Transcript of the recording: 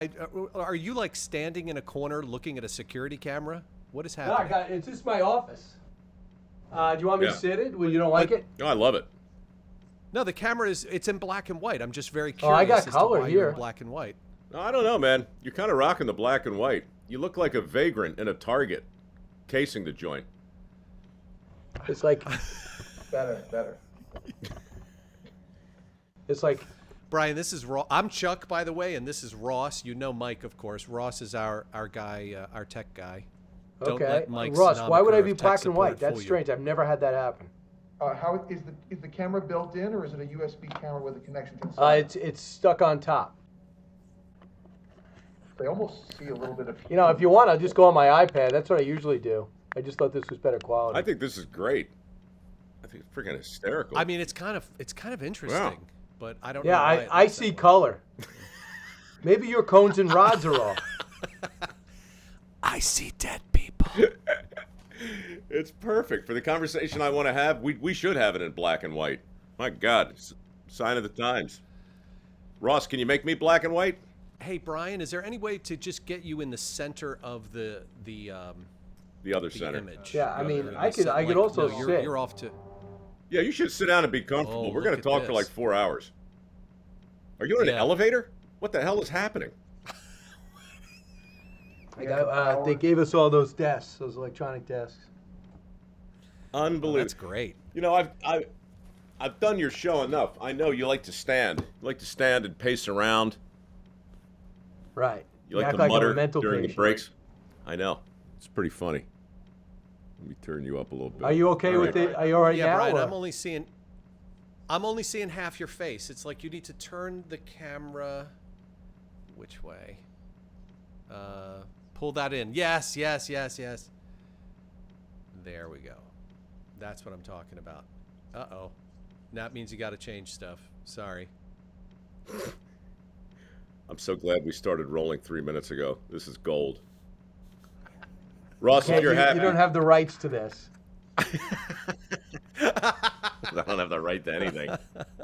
I, uh, are you like standing in a corner looking at a security camera? What is No, happening? I got, it's just my office. Uh, do you want me Yeah. to sit it? Well, you don't like it? No, I love it. No, the camera is it's in black and white. I'm just very curious. Oh, curious I got as color to you're here. black and white. No, I don't know, man. You're kind of rocking the black and white. You look like a vagrant in a Target, casing the joint. It's like better, better. It's like Brian, this is Ross. I'm Chuck, by the way, and this is Ross. You know Mike, of course. Ross is our our guy, uh, our tech guy. Don't okay, let Mike's Ross. Why would I be black and white? fool That's you. strange. I've never had that happen. Uh, how is the is the camera built in, or is it a USB camera with a connection to the Uh, it's it's stuck on top. They almost see a little bit of. You know, if you want, I'll just go on my iPad. That's what I usually do. I just thought this was better quality. I think this is great. I think it's freaking hysterical. I mean, it's kind of it's kind of interesting, but I don't. yeah, know why I, I see way. color. Maybe your cones and rods are off. I see dead people. it's perfect for the conversation I want to have. We we should have it in black and white. My God, sign of the times. Ross, can you make me black and white? hey, Brian, is there any way to just get you in the center of the the um, The other the center. image? Yeah, I mean, I could- I could like, also no, you're. You're off to. Yeah, you should sit down and be comfortable. Oh, We're going to at talk for like four hours. Are you in an elevator? What the hell is happening? I got, uh, they gave us all those desks, those electronic desks. Unbelievable. That's great. You know, I've I, I've done your show enough. I know you like to stand. You like to stand and pace around. Right. You like to like a mutter mental during the breaks. I know. It's pretty funny. Let me turn you up a little bit. Are you okay All with right. it? Are you all right yeah, now? Brian, or- I'm only seeing. I'm only seeing half your face. It's like you need to turn the camera. Which way? Uh, pull that in. Yes, yes, yes, yes. There we go. That's what I'm talking about. Uh oh. That means you got to change stuff. Sorry. I'm so glad we started rolling three minutes ago. This is gold. Ross, Can't- you're you, happy, you don't have the rights to this. I don't have the right to anything.